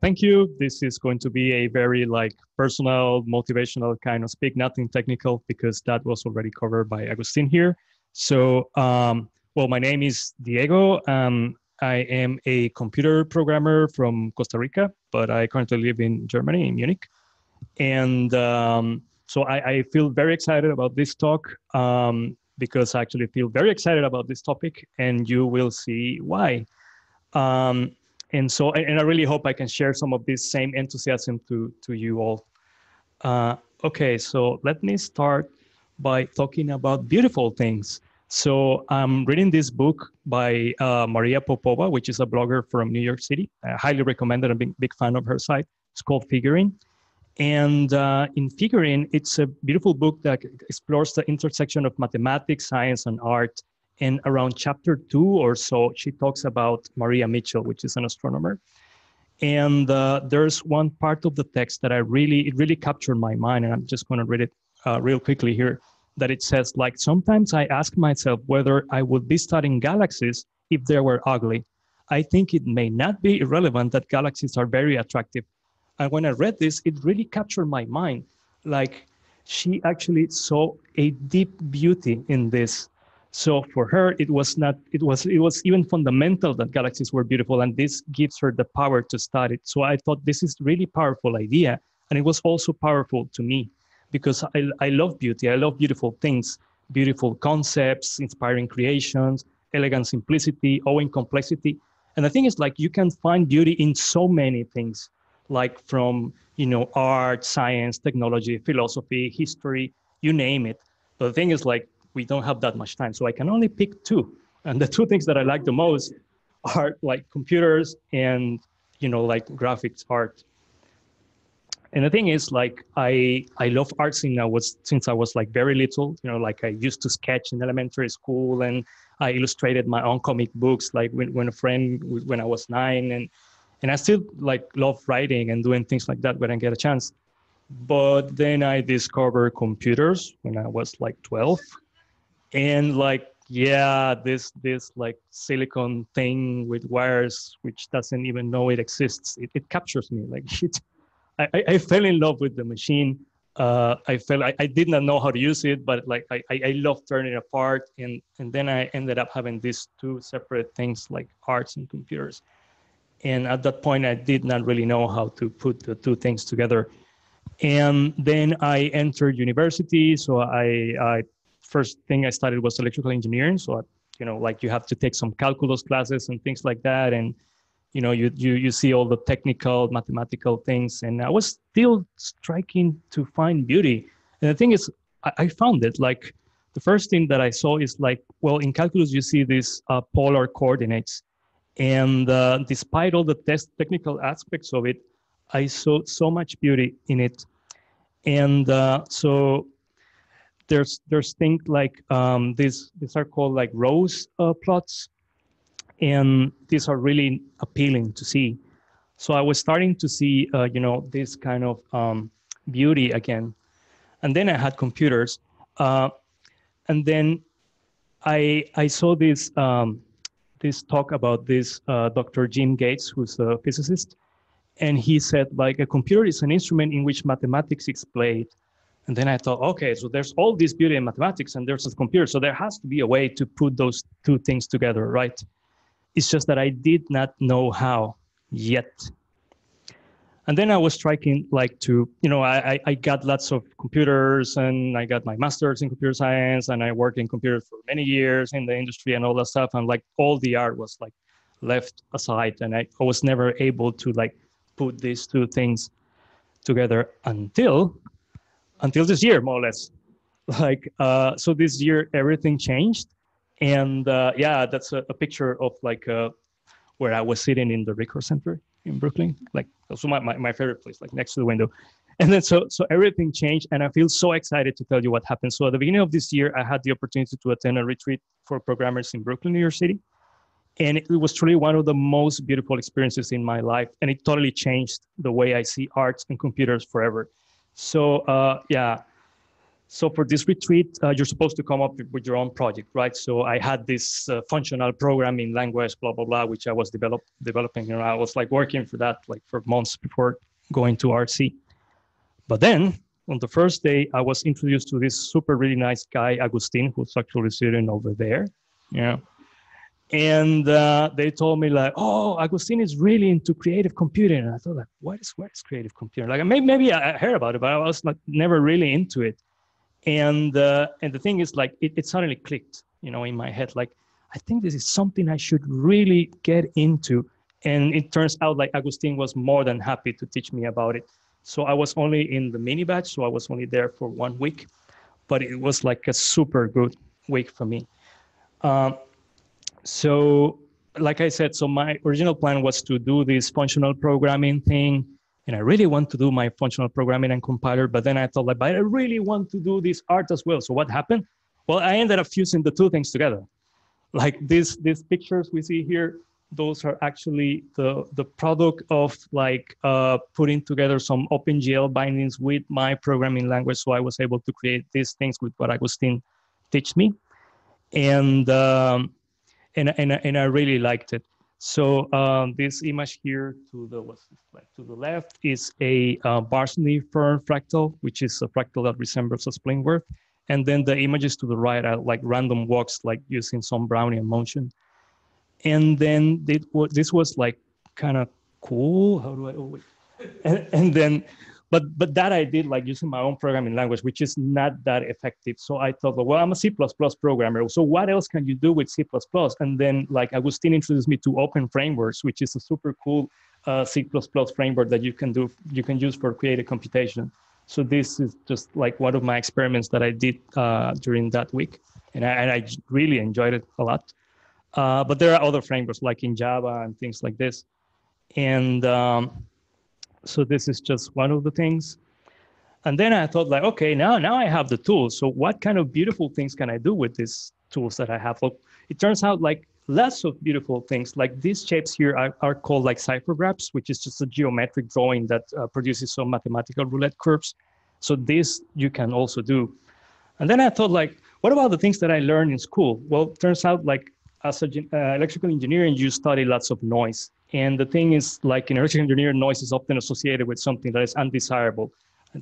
thank you. This is going to be a very like personal, motivational kind of speak, nothing technical because that was already covered by Agustin here. So, um, well, my name is Diego. Um, I am a computer programmer from Costa Rica, but I currently live in Germany, in Munich. And um, so I, I, feel very excited about this talk um, because I actually feel very excited about this topic, and you will see why. Um, and so, and I really hope I can share some of this same enthusiasm to, to you all. Uh, okay, so let me start by talking about beautiful things. So I'm reading this book by uh, Maria Popova, which is a blogger from New York City. I highly recommend it. I'm a big, big fan of her site. It's called Figuring. And uh, in Figuring, it's a beautiful book that explores the intersection of mathematics, science, and art. And around chapter two or so, she talks about Maria Mitchell, which is an astronomer. And uh, there's one part of the text that I really, it really captured my mind. And I'm just going to read it uh, real quickly here that it says like sometimes I ask myself whether I would be studying galaxies if they were ugly. I think it may not be irrelevant that galaxies are very attractive. And when I read this, it really captured my mind. Like she actually saw a deep beauty in this. So for her, it was not, it was, it was even fundamental that galaxies were beautiful and this gives her the power to study it. So I thought this is really powerful idea. And it was also powerful to me because I, I love beauty. I love beautiful things, beautiful concepts, inspiring creations, elegant simplicity, owing complexity. And the thing is like you can find beauty in so many things, like from you know art, science, technology, philosophy, history, you name it. But the thing is like we don't have that much time. So I can only pick two. And the two things that I like the most are like computers and you know like graphics art. And the thing is like i i love art since i was since i was like very little. You know like i used to sketch in elementary school and i illustrated my own comic books like when, when a friend when i was nine. And and i still like love writing and doing things like that when i get a chance. But then i discovered computers when i was like 12 and like yeah this this like silicon thing with wires which doesn't even know it exists it, it captures me like it I, I fell in love with the machine. Uh, I felt I, I did not know how to use it, but like I, I love turning it apart. And, and then I ended up having these two separate things like arts and computers. And at that point, I did not really know how to put the two things together. And then I entered university. So I, I first thing I studied was electrical engineering. So, you know, like you have to take some calculus classes and things like that. And you know you, you you see all the technical mathematical things and i was still striking to find beauty and the thing is i, I found it like the first thing that i saw is like well in calculus you see these uh, polar coordinates and uh, despite all the test technical aspects of it i saw so much beauty in it and uh, so there's there's things like um, these these are called like rose uh, plots and these are really appealing to see. So I was starting to see, uh, you know, this kind of um, beauty again. And then I had computers, uh, and then I I saw this um, this talk about this uh, Dr. Jim Gates, who's a physicist, and he said like a computer is an instrument in which mathematics is played. And then I thought, okay, so there's all this beauty in mathematics, and there's a computer, so there has to be a way to put those two things together, right? It's just that I did not know how yet. And then I was striking like to, you know, I, I got lots of computers and I got my master's in computer science and I worked in computers for many years in the industry and all that stuff. And like all the art was like left aside and I, I was never able to like put these two things together until until this year more or less like uh, so this year everything changed and uh, yeah, that's a, a, picture of like uh, where I was sitting in the Recurse Center in Brooklyn, like also my, my, my favorite place, like next to the window. And then so so everything changed, and I feel so excited to tell you what happened. So at the beginning of this year, I had the opportunity to attend a retreat for programmers in Brooklyn, New York City, and it was truly one of the most beautiful experiences in my life, and it totally changed the way I see arts and computers forever. So uh, yeah, so for this retreat, uh, you're supposed to come up with your own project, right? So I had this uh, functional programming language, blah blah blah, which I was develop, developing, and I was like working for that like for months before going to RC. But then on the first day, I was introduced to this super really nice guy, Agustin, who's actually sitting over there. Yeah. And uh, they told me like, oh, Agustin is really into creative computing. And I thought like, what is what is creative computing? Like maybe maybe I heard about it, but I was like never really into it and uh, and the thing is like it, it suddenly clicked you know in my head like i think this is something i should really get into and it turns out like agustin was more than happy to teach me about it so i was only in the mini batch so i was only there for one week but it was like a super good week for me um, so like i said so my original plan was to do this functional programming thing and I really want to do my functional programming and compiler, but then I thought like, but I really want to do this art as well. So what happened? Well, I ended up fusing the two things together. Like these these pictures we see here, those are actually the the product of like uh, putting together some OpenGL bindings with my programming language. So I was able to create these things with what Agustin teach me, and um, and and and I really liked it. So um, this image here to the to the left is a uh, Barnsley fern fractal, which is a fractal that resembles a spleenwort. And then the images to the right are like random walks, like using some Brownian motion. And then it, this was like kind of cool. How do I, oh wait. And, and then but but that I did like using my own programming language, which is not that effective. So I thought, well, I'm a C++ programmer. So what else can you do with C++? And then like Agustin introduced me to openFrameworks, which is a super cool uh, C++ framework that you can do you can use for creative computation. So this is just like one of my experiments that I did uh, during that week, and I, and I really enjoyed it a lot. Uh, but there are other frameworks like in Java and things like this, and um, so this is just one of the things. And then I thought like, okay, now, now I have the tools. So what kind of beautiful things can I do with these tools that I have? Well, it turns out like lots of beautiful things like these shapes here are, are called like spirographs, which is just a geometric drawing that uh, produces some mathematical roulette curves. So this you can also do. And then I thought like, what about the things that I learned in school? Well, turns out like as an uh, electrical engineering, you study lots of noise. And the thing is, like in electrical engineering, noise is often associated with something that is undesirable,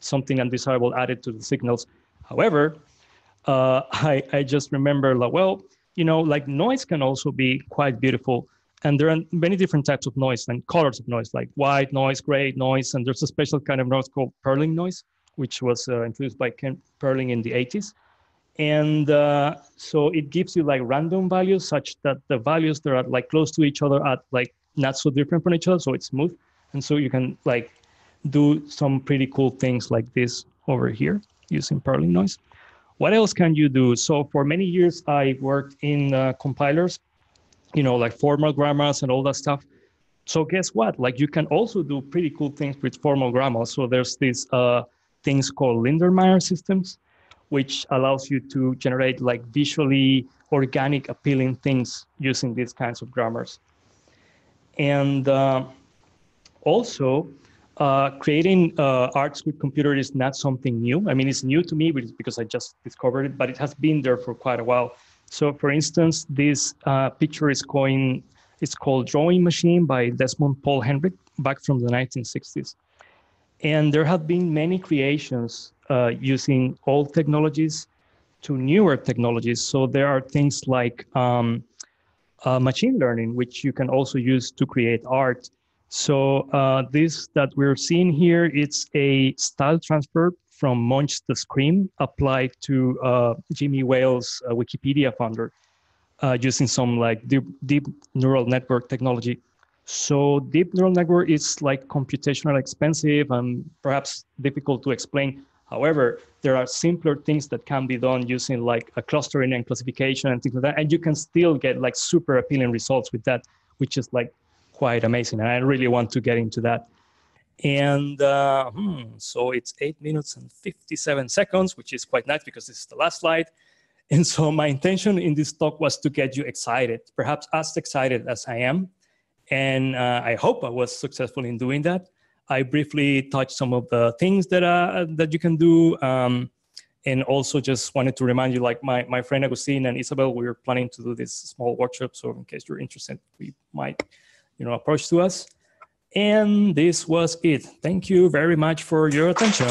something undesirable added to the signals. However, uh, I, I just remember, like, well, you know, like noise can also be quite beautiful. And there are many different types of noise and colors of noise, like white noise, gray noise, and there's a special kind of noise called Perlin noise, which was uh, introduced by Ken Perlin in the 80s. And uh, so it gives you like random values such that the values that are like close to each other are like not so different from each other, so it's smooth. And so you can like do some pretty cool things like this over here using Perlin noise. What else can you do? So for many years, I worked in uh, compilers, you know, like formal grammars and all that stuff. So guess what? Like you can also do pretty cool things with formal grammar. So there's these uh, things called Lindenmayer systems, which allows you to generate like visually organic, appealing things using these kinds of grammars. And uh, also, uh, creating uh, arts with computer is not something new. I mean, it's new to me because I just discovered it, but it has been there for quite a while. So, for instance, this uh, picture is going. It's called Drawing Machine by Desmond Paul Henry's back from the 1960s. And there have been many creations uh, using old technologies to newer technologies. So there are things like um, uh, machine learning, which you can also use to create art. So uh, this that we're seeing here, it's a style transfer from Munch the Scream applied to uh, Jimmy Wales' uh, Wikipedia founder uh, using some like deep, deep neural network technology. So deep neural network is like computationally expensive and perhaps difficult to explain. However, there are simpler things that can be done using like a clustering and classification and things like that. And you can still get like super appealing results with that, which is like quite amazing. And I really want to get into that. And uh, hmm, so it's eight minutes and 57 seconds, which is quite nice because this is the last slide. And so my intention in this talk was to get you excited, perhaps as excited as I am. And uh, I hope I was successful in doing that. I briefly touched some of the things that uh, that you can do, um, And also just wanted to remind you, like my, my friend Agustin and Isabel, we are planning to do this small workshop. So in case you're interested, we might, you know, approach to us. And this was it. Thank you very much for your attention.